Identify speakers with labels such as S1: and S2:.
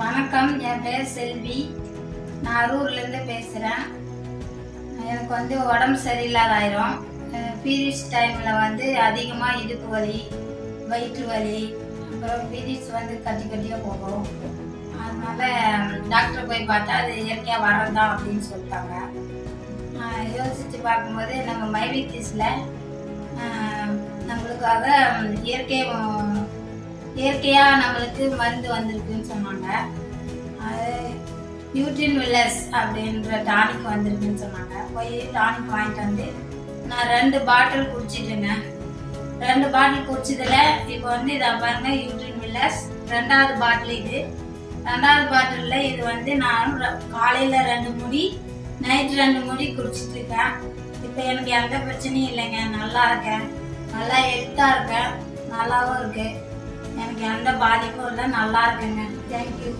S1: வணக்கம் என் பேர் செல்வி. நான் அரூர்லேருந்து பேசுகிறேன் எனக்கு வந்து உடம்பு சரியில்லாத ஆயிரும். பீரியட்ஸ் டைமில் வந்து அதிகமாக இடுப்பு வலி வயிற்று வலி அப்புறம் பீரியட்ஸ் வந்து கட்டி கட்டியாக போகும். அதனால டாக்டர் போய் பார்த்தா அது இயற்கையாக வரதான் அப்படின்னு சொல்லிட்டாங்க. நான் யோசித்து பார்க்கும்போது நம்ம மைவித்திஸில் நம்மளுக்காக இயற்கை இயற்கையாக நம்மளுக்கு மருந்து வந்திருக்குன்னு சொன்னாங்க. அது நியூட்ரின் வில்லஸ் அப்படின்ற டானிக் வந்திருக்குன்னு சொன்னாங்க. போய் டானிக் வாங்கிட்டு வந்து நான் ரெண்டு பாட்டில் குடிச்சிட்டேங்க ரெண்டு பாட்டில் குடிச்சதில் இப்போ வந்து இதை பாருங்க யூட்ரின் வில்லஸ் ரெண்டாவது பாட்டில் இது. ரெண்டாவது பாட்டிலில் இது வந்து நான் காலையில் ரெண்டு முடி நைட் ரெண்டு முடி குடிச்சிட்டு இருக்கேன். இப்போ எனக்கு எந்த பிரச்சனையும் இல்லைங்க. நல்லா இருக்கேன். நல்லா ஹெல்த்தாக இருக்கேன். நல்லாவும் இருக்குது எனக்கு எந்த பாதிப்பும் இல்லை. நல்லா இருக்குங்க. தேங்க்யூ